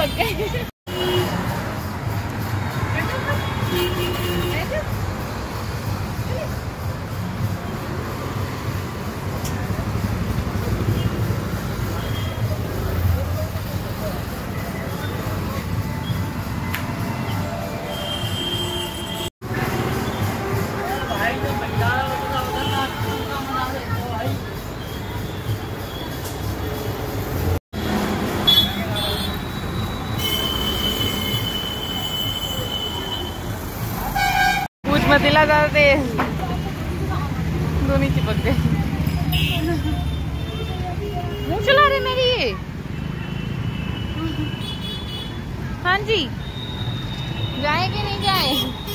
Okay. तिला जाते दोनों चिपक गए चला रहे मेरी. हाँ जी. जाए कि नहीं जाए?